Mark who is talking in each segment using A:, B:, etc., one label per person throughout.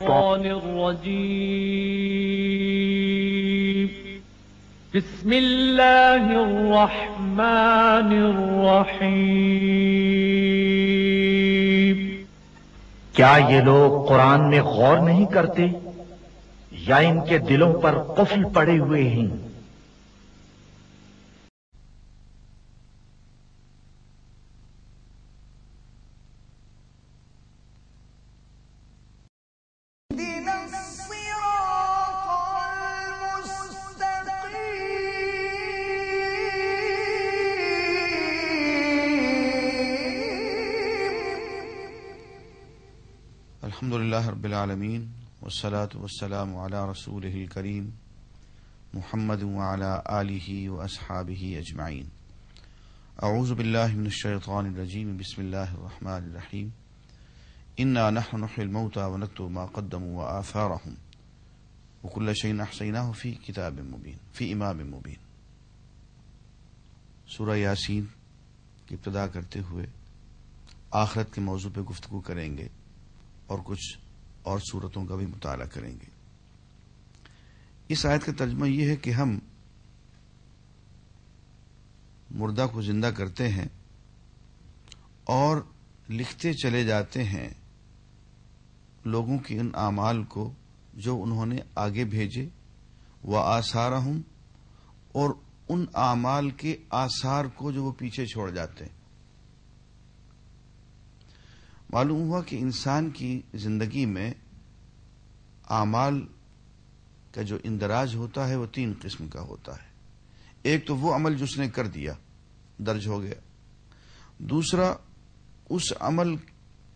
A: الشيطان الرجيم. بسم الله الرحمن الرحيم.
B: کیا یہ لوگ قرآن میں غور نہیں کرتے؟ یا ان کے دلوں پر قفل پڑے ہوئے ہیں؟
C: الحمد لله رب العالمين والصلاة والسلام على رسوله الكريم محمد وعلى آله وأصحابه أجمعين. أعوذ بالله من الشيطان الرجيم. بسم الله الرحمن الرحيم. إنا نحن نحيي الموتى ونكتب ما قدموا وآثارهم. وكل شيء أحصيناه في كتاب مبين، في إمام مبين. سورہ یاسین کی ابتدا کرتے ہوئے آخرت کے موضوع پہ گفتگو کریں گے اور کچھ اور صورتوں کا بھی مطالعہ کریں گے۔ اس آیت کا ترجمہ یہ ہے کہ ہم مردہ کو زندہ کرتے ہیں اور لکھتے چلے جاتے ہیں لوگوں کی ان اعمال کو جو انہوں نے آگے بھیجے وہ آثار اور ان اعمال کے آثار کو جو وہ پیچھے چھوڑ جاتے ہیں۔ معلوم ہوا کہ انسان کی زندگی میں اعمال کا جو اندراج ہوتا ہے وہ تین قسم کا ہوتا ہے۔ ایک تو وہ عمل جو اس نے کر دیا، درج ہو گیا۔ دوسرا، اس عمل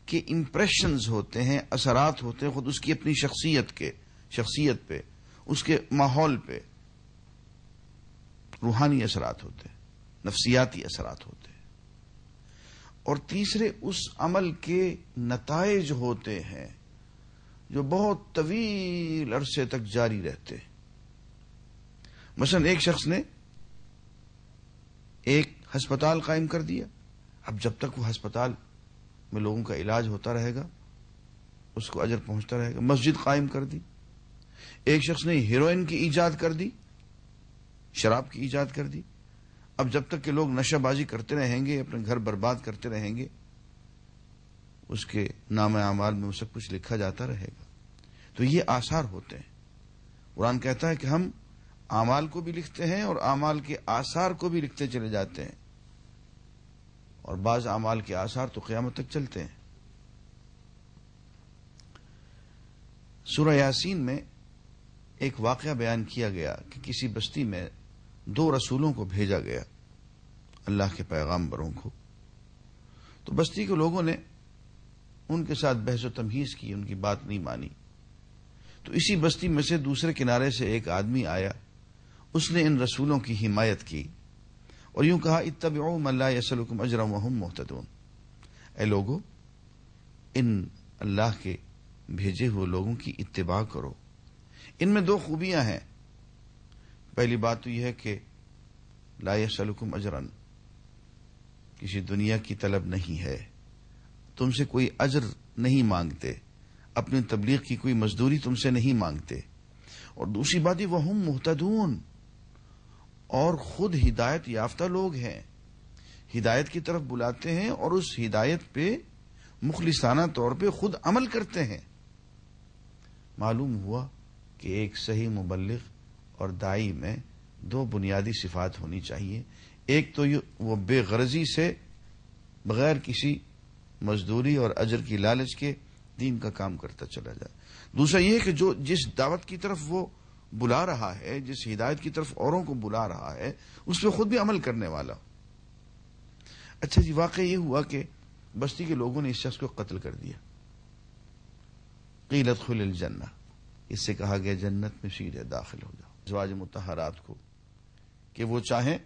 C: کے امپریشنز ہوتے ہیں، اثرات ہوتے ہیں، خود اس کی اپنی شخصیت کے، شخصیت پہ، اس کے ماحول پہ۔ روحانی اثرات ہوتے ہیں، نفسیاتی اثرات ہوتے ہیں۔ اور تیسرے اس عمل کے نتائج ہوتے ہیں جو بہت طویل عرصے تک جاری رہتے ہیں۔ مثلا ایک شخص نے ایک ہسپتال قائم کر دیا۔ اب جب تک وہ ہسپتال میں لوگوں کا علاج ہوتا رہے گا، اس کو اجر پہنچتا رہے گا۔ مسجد قائم کر دی۔ ایک شخص نے ہیروئن کی ایجاد کر دی، شراب کی ایجاد کر دی۔ اب جب تک کہ لوگ نشہ بازی کرتے رہیں گے، اپنے گھر برباد کرتے رہیں گے، اس کے نام اعمال میں سب کچھ لکھا جاتا رہے گا۔ تو یہ آثار ہوتے ہیں۔ قرآن کہتا ہے کہ ہم اعمال کو بھی لکھتے ہیں اور اعمال کے آثار کو بھی لکھتے چلے جاتے ہیں۔ اور بعض اعمال کے آثار تو قیامت تک چلتے ہیں۔ سورہ یاسین میں ایک واقعہ بیان کیا گیا کہ کسی بستی میں دو رسولوں کو بھیجا گیا، اللہ کے پیغامبروں کو۔ تو بستی کے لوگوں نے ان کے ساتھ بحث و تمہیز کی، ان کی بات نہیں مانی۔ تو اسی بستی میں سے دوسرے کنارے سے ایک آدمی آیا، اس نے ان رسولوں کی حمایت کی اور یوں کہا، اتبعوا من لا یسلکم اجرا وهم محتدون اے لوگو، ان اللہ کے بھیجے ہوئے لوگوں کی اتباع کرو۔ ان میں دو خوبیاں ہیں۔ پہلی بات تو یہ ہے کہ لا یسلکم اجرن کسی دنیا کی طلب نہیں ہے۔ تم سے کوئی اجر نہیں مانگتے، اپنی تبلیغ کی کوئی مزدوری تم سے نہیں مانگتے۔ اور دوسری بات یہ وہ ہم محتدون اور خود ہدایت یافتہ لوگ ہیں۔ ہدایت کی طرف بلاتے ہیں اور اس ہدایت پہ مخلصانہ طور پہ خود عمل کرتے ہیں۔ معلوم ہوا کہ ایک صحیح مبلغ اور دائی میں دو بنیادی صفات ہونی چاہیے۔ ایک تو وہ بے غرضی سے بغیر کسی مزدوری اور اجر کی لالچ کے دین کا کام کرتا چلا جائے۔ دوسرا یہ کہ جو جس دعوت کی طرف وہ بلا رہا ہے، جس ہدایت کی طرف اوروں کو بلا رہا ہے، اس پہ خود بھی عمل کرنے والا۔ اچھا جی واقع یہ ہوا کہ بستی کے لوگوں نے اس شخص کو قتل کر دیا۔ قیلت خل الجنہ، اس سے کہا گیا جنت میں سیدھے داخل ہو جاؤ۔ زواج متحرات کو، کہ وہ چاہیں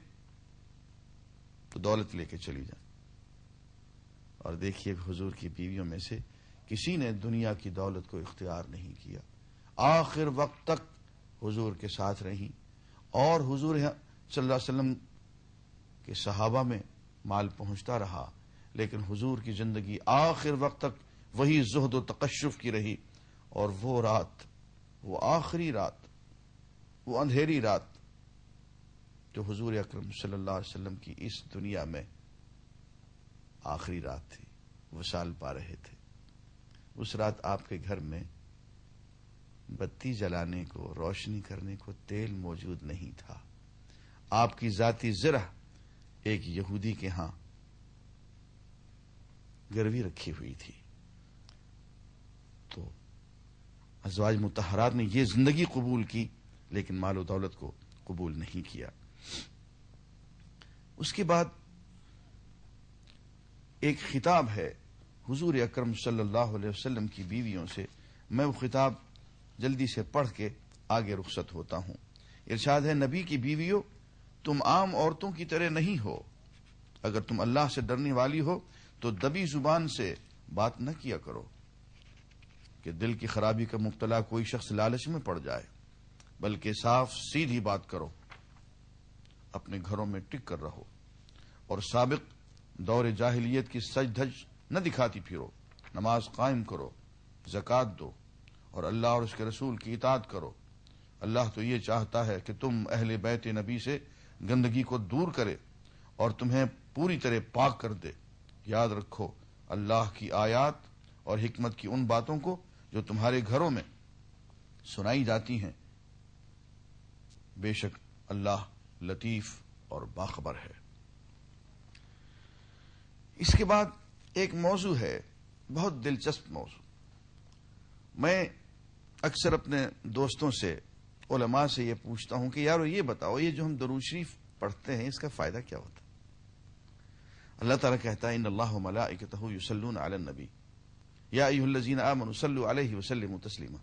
C: تو دولت لے کے چلی جائیں۔ اور دیکھیے حضور کی بیویوں میں سے کسی نے دنیا کی دولت کو اختیار نہیں کیا۔ آخر وقت تک حضور کے ساتھ رہیں۔ اور حضور صلی اللہ علیہ وسلم کے صحابہ میں مال پہنچتا رہا، لیکن حضور کی زندگی آخر وقت تک وہی زہد و تقشف کی رہی۔ اور وہ رات، وہ آخری رات وہ اندھیری رات جو حضور اکرم صلی اللہ علیہ وسلم کی اس دنیا میں آخری رات تھی وشال پا رہے تھے۔ اس رات آپ کے گھر میں بتی جلانے کو، روشنی کرنے کو تیل موجود نہیں تھا۔ آپ کی ذاتی زرہ ایک یہودی کے ہاں گروی رکھی ہوئی تھی۔ تو ازواج متحرات نے یہ زندگی قبول کی۔ لیکن مال و دولت کو قبول نہیں کیا۔ اس کے بعد ایک خطاب ہے حضور اکرم صلی اللہ علیہ وسلم کی بیویوں سے۔ میں وہ خطاب جلدی سے پڑھ کے آگے رخصت ہوتا ہوں۔ ارشاد ہے، نبی کی بیویوں، تم عام عورتوں کی طرح نہیں ہو۔ اگر تم اللہ سے ڈرنے والی ہو، تو دبی زبان سے بات نہ کیا کرو کہ دل کی خرابی کا مبتلا کوئی شخص لالچ میں پڑ جائے۔ بلکہ صاف سیدھی بات کرو۔ اپنے گھروں میں ٹک کر رہو۔ اور سابق دور جاہلیت کی سج دھج نہ دکھاتی پھرو۔ نماز قائم کرو زکات دو، اور اللہ اور اس کے رسول کی اطاعت کرو۔ اللہ تو یہ چاہتا ہے کہ تم اہل بیت نبی سے گندگی کو دور کرے اور تمہیں پوری طرح پاک کر دے۔ یاد رکھو، اللہ کی آیات اور حکمت کی ان باتوں کو جو تمہارے گھروں میں سنائی جاتی ہیں بے شک اللہ لطیف اور باخبر ہے۔ اس کے بعد ایک موضوع ہے، بہت دلچسپ موضوع۔ میں اکثر اپنے دوستوں سے، علماء سے یہ پوچھتا ہوں کہ یارو یہ بتاؤ، یہ جو ہم درود شریف پڑھتے ہیں، اس کا فائدہ کیا ہوتا ہے؟ اللہ تعالیٰ کہتا ہے، ان اللہ ملائکتہ یسلون علی النبی۔ یا ایھا الذین آمنوا صلوا علیہ وسلم تسلیما۔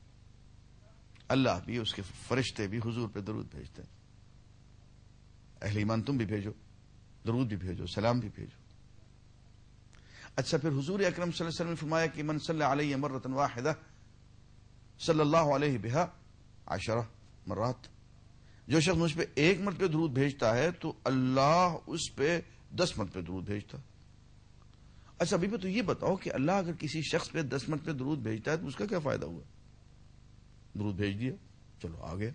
C: اللہ بھی اس کے فرشتے بھی حضور پہ درود بھیجتے ہیں۔ اہل ایمان تم بھی بھیجو، درود بھی بھیجو، سلام بھی بھیجو۔ اچھا پھر حضور اکرم صلی اللہ علیہ وسلم نے فرمایا کہ من صلی علیہ مرتن واحدہ، صلی اللہ علیہ بہا عشرہ مرات۔ جو شخص مجھ پہ ایک مرت پہ درود بھیجتا ہے تو اللہ اس پہ دس مرت پہ درود بھیجتا۔ اچھا ابھی پہ تو یہ بتاؤ کہ اللہ اگر کسی شخص پہ دس مرت پہ درود بھیجتا ہے تو اس کا کیا فائدہ ہوا؟ درود بھیج دیا، چلو آگے۔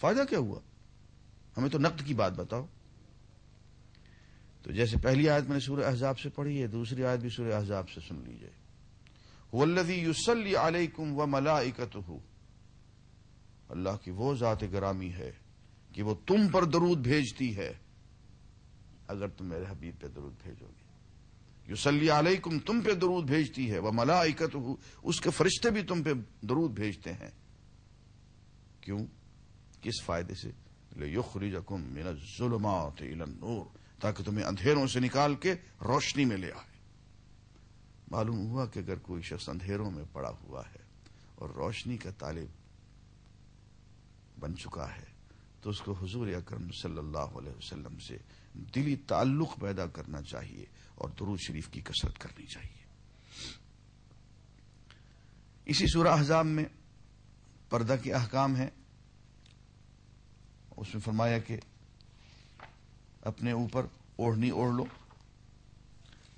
C: فائدہ کیا ہوا؟ ہمیں تو نقد کی بات بتاؤ۔ تو جیسے پہلی آیت میں نے سورہ احزاب سے پڑھی ہے، دوسری آیت بھی سورہ احزاب سے سن لیجیے۔ والذی یصلی علیکم و اللہ کی وہ ذات گرامی ہے کہ وہ تم پر درود بھیجتی ہے۔ اگر تم میرے حبیب پہ درود بھیجو گے۔ یوسلی علیکم تم پہ درود بھیجتی ہے وہ ملائکت اس کے فرشتے بھی تم پہ درود بھیجتے ہیں۔ کیوں؟ کس فائدے سے؟ یخرجکم من الظلمات الى النور، تاکہ تمہیں اندھیروں سے نکال کے روشنی میں لے آئے۔ معلوم ہوا کہ اگر کوئی شخص اندھیروں میں پڑا ہوا ہے اور روشنی کا طالب بن چکا ہے، تو اس کو حضور اکرم صلی اللہ علیہ وسلم سے دلی تعلق پیدا کرنا چاہیے اور درود شریف کی کثرت کرنی چاہیے۔ اسی سورہ احزاب میں پردہ کے احکام ہیں۔ اس میں فرمایا کہ اپنے اوپر اوڑھنی اوڑھ لو۔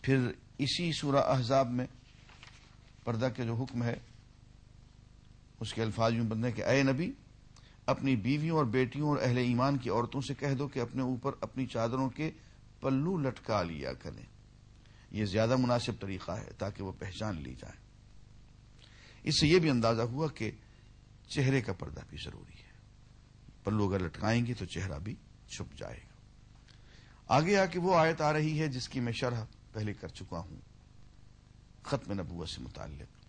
C: پھر اسی سورہ احزاب میں پردہ کے جو حکم ہے، اس کے الفاظ یوں بندے کہ اے نبی، اپنی بیویوں اور بیٹیوں اور اہل ایمان کی عورتوں سے کہہ دو کہ اپنے اوپر اپنی چادروں کے پلو لٹکا لیا کریں۔ یہ زیادہ مناسب طریقہ ہے تاکہ وہ پہچان لی جائے۔ اس سے یہ بھی اندازہ ہوا کہ چہرے کا پردہ بھی ضروری ہے۔ پلو اگر لٹکائیں گے تو چہرہ بھی چھپ جائے گا۔ آگے آ کے وہ آیت آ رہی ہے جس کی میں شرح پہلے کر چکا ہوں۔ ختم نبوت سے متعلق۔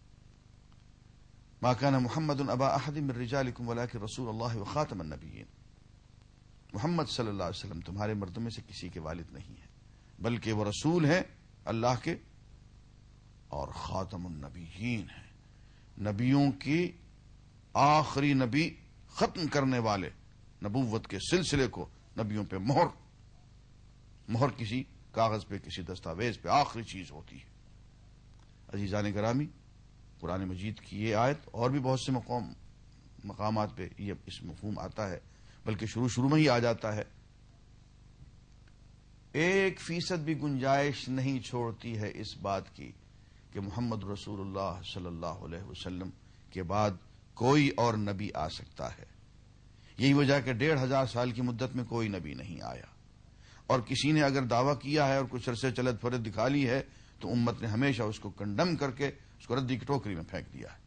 C: ماکانہ محمد البا احدم رجالکم ولکن رسول اللہ و خاتم النبیین۔ محمد صلی اللہ علیہ وسلم تمہارے مردوں میں سے کسی کے والد نہیں ہیں، بلکہ وہ رسول ہیں اللہ کے اور خاتم النبیین ہیں۔ نبیوں کی آخری نبی ختم کرنے والے نبوت کے سلسلے کو نبیوں پہ مہر۔ مہر کسی کاغذ پہ، کسی دستاویز پہ، آخری چیز ہوتی ہے۔ عزیزان گرامی، قرآن مجید کی یہ آیت اور بھی بہت سے مقام، مقامات پہ یہ اس مفہوم آتا ہے، بلکہ شروع شروع میں ہی آ جاتا ہے۔ ایک فیصد بھی گنجائش نہیں چھوڑتی ہے اس بات کی کہ محمد رسول اللہ صلی اللہ علیہ وسلم کے بعد کوئی اور نبی آ سکتا ہے۔ یہی وجہ کہ ڈیڑھ ہزار سال کی مدت میں کوئی نبی نہیں آیا۔ اور کسی نے اگر دعویٰ کیا ہے اور کچھ عرصے چلت فرد دکھا لی ہے، تو امت نے ہمیشہ اس کو کنڈم کر کے اس کو ردی کی ٹوکری میں پھینک دیا ہے۔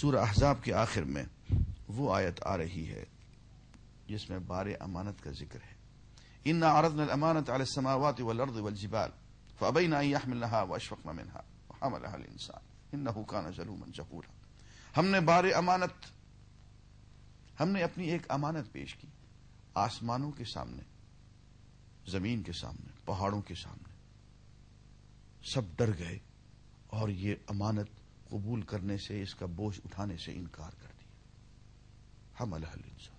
C: سورہ احزاب کے آخر میں وہ آیت آ رہی ہے، جس میں بار امانت کا ذکر ہے۔ ان عرضنا الامانت على السماوات والارض والجبال۔ فابين ان يحملنها واشفقن منها وحملها الانسان انه كان ظلوما ہم نے بار امانت، ہم نے اپنی ایک امانت پیش کی، آسمانوں کے سامنے، زمین کے سامنے، پہاڑوں کے سامنے۔ سب ڈر گئے اور یہ امانت قبول کرنے سے، اس کا بوجھ اٹھانے سے انکار کر دیا۔ ہم الحل انسان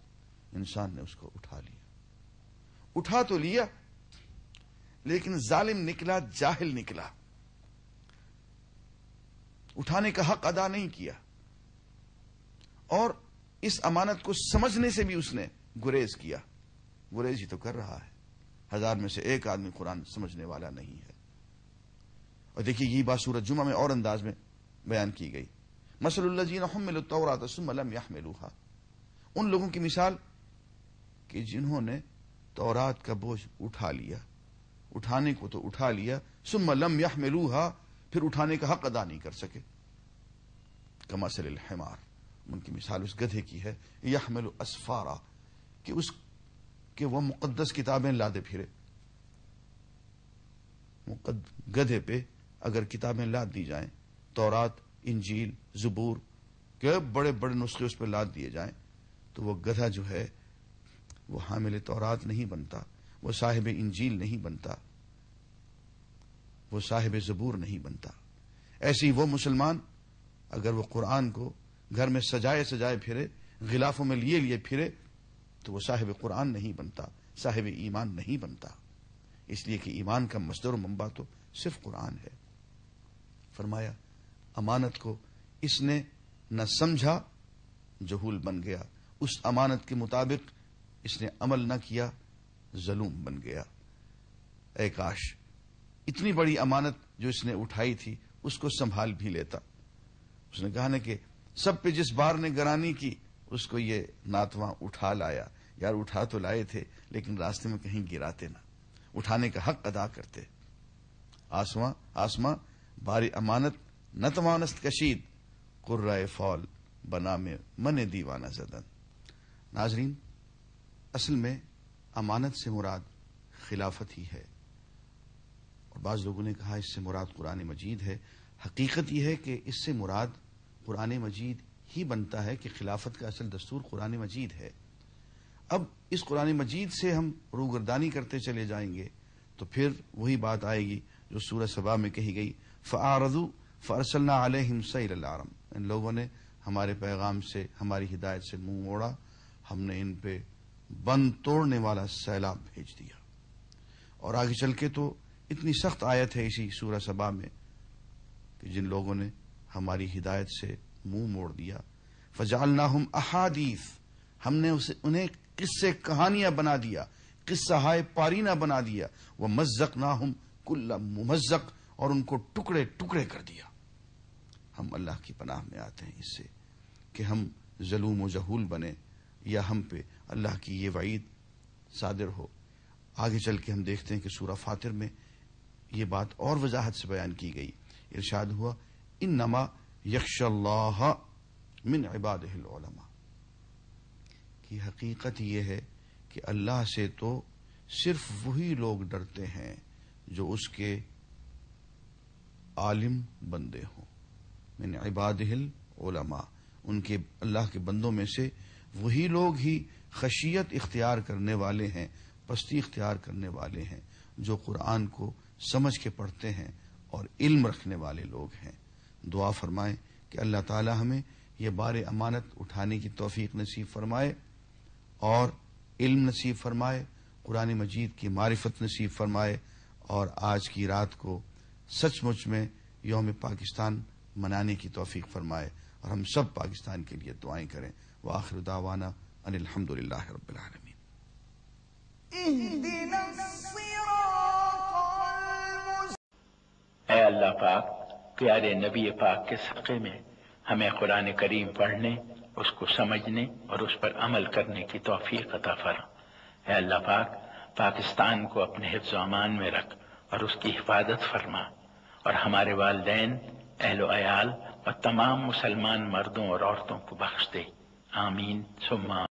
C: انسان نے اس کو اٹھا لیا۔ اٹھا تو لیا لیکن ظالم نکلا، جاہل نکلا۔ اٹھانے کا حق ادا نہیں کیا۔ اور اس امانت کو سمجھنے سے بھی اس نے گریز کیا۔ گریز ہی تو کر رہا ہے۔ ہزار میں سے ایک آدمی قرآن سمجھنے والا نہیں ہے۔ اور دیکھیے، یہ بات سورج جمعہ میں اور انداز میں بیان کی گئی۔ مسل اللہ جین حمل التورات ثم لم يحملوها۔ ان لوگوں کی مثال کہ جنہوں نے تورات کا بوجھ اٹھا لیا۔ اٹھانے کو تو اٹھا لیا، ثم لم يحملوها، پھر اٹھانے کا حق ادا نہیں کر سکے۔ کماسل الحمار، ان کی مثال اس گدھے کی ہے یحمل اسفارا، کہ اس، کہ وہ مقدس کتابیں لادے پھرے۔ مقد، گدھے پہ اگر کتابیں لاد دی جائیں، تورات، انجیل، زبور، کہ بڑے بڑے نسخے اس پہ لاد دیے جائیں، تو وہ گدھا جو ہے، وہ حامل تورات نہیں بنتا، وہ صاحب انجیل نہیں بنتا۔ وہ صاحب زبور نہیں بنتا۔ ایسی وہ مسلمان اگر وہ قرآن کو گھر میں سجائے سجائے پھرے، غلافوں میں لیے لیے پھرے، تو وہ صاحب قرآن نہیں بنتا، صاحب ایمان نہیں بنتا۔ اس لیے کہ ایمان کا مصدر و منبع تو صرف قرآن ہے۔ فرمایا، امانت کو اس نے نہ سمجھا، جہول بن گیا۔ اس امانت کے مطابق اس نے عمل نہ کیا، ظلم بن گیا۔ اے کاش اتنی بڑی امانت جو اس نے اٹھائی تھی، اس کو سنبھال بھی لیتا۔ اس نے کہا نا کہ سب پہ جس بار نے گرانی کی، اس کو یہ ناتواں اٹھا لایا۔ یار اٹھا تو لائے تھے، لیکن راستے میں کہیں گراتے نہ۔ اٹھانے کا حق ادا کرتے۔ آسماں آسماں، باری امانت، نتوانست کشید۔ قرائے فول بنا میں من دیوانہ زدن۔ ناظرین، اصل میں امانت سے مراد خلافت ہی ہے۔ اور بعض لوگوں نے کہا اس سے مراد قرآن مجید ہے۔ حقیقت یہ ہے کہ اس سے مراد قرآن مجید ہی بنتا ہے کہ خلافت کا اصل دستور قرآن مجید ہے۔ اب اس قرآن مجید سے ہم روگردانی کرتے چلے جائیں گے تو پھر وہی بات آئے گی جو سورج سبا میں کہی گئی فعردو فرسل علیہم سیر العرم ان لوگوں نے ہمارے پیغام سے، ہماری ہدایت سے منہ موڑا۔ ہم نے ان پہ بند توڑنے والا سیلاب بھیج دیا۔ اور آگے چل کے تو اتنی سخت آیت ہے اسی سورہ سبا میں کہ جن لوگوں نے ہماری ہدایت سے منہ موڑ دیا۔ فجال نہ احادیث ہم نے اسے انہیں قصے کہانیاں بنا دیا، قصہ ہائے پارینہ بنا دیا۔ وہ مزق نہ ہم کل ممزق۔ اور ان کو ٹکڑے ٹکڑے کر دیا۔ ہم اللہ کی پناہ میں آتے ہیں اس سے کہ ہم ظلم و جہول بنے یا ہم پہ اللہ کی یہ وعید صادر ہو۔ آگے چل کے ہم دیکھتے ہیں کہ سورہ فاتر میں یہ بات اور وضاحت سے بیان کی گئی۔ ارشاد ہوا ان نما یکش اللہ من عباد العلماء۔ کی حقیقت یہ ہے کہ اللہ سے تو صرف وہی لوگ ڈرتے ہیں جو اس کے عالم بندے ہوں۔ من عباد العلماء۔ ان کے، اللہ کے بندوں میں سے وہی لوگ ہی خشیت اختیار کرنے والے ہیں۔ پستی اختیار کرنے والے ہیں، جو قرآن کو سمجھ کے پڑھتے ہیں اور علم رکھنے والے لوگ ہیں۔ دعا فرمائیں کہ اللہ تعالی ہمیں یہ بار امانت اٹھانے کی توفیق نصیب فرمائے اور علم نصیب فرمائے، قرآن مجید کی معرفت نصیب فرمائے اور آج کی رات کو سچ مچ میں یوم پاکستان منانے کی توفیق فرمائے۔ اور ہم سب پاکستان کے لیے دعائیں کریں۔ وہ آخر داوانا ان الحمد للہ رب العالمین۔
D: اے اللہ پاک، پیارے نبی پاک کے صدقے میں ہمیں قرآن کریم پڑھنے، اس کو سمجھنے اور اس پر عمل کرنے کی توفیق عطا فرما۔ اے اللہ پاک، پاکستان کو اپنے حفظ و امان میں رکھ اور اس کی حفاظت فرما۔ اور ہمارے والدین، اہل و عیال اور تمام مسلمان مردوں اور عورتوں کو بخش دے۔ آمین۔ ثم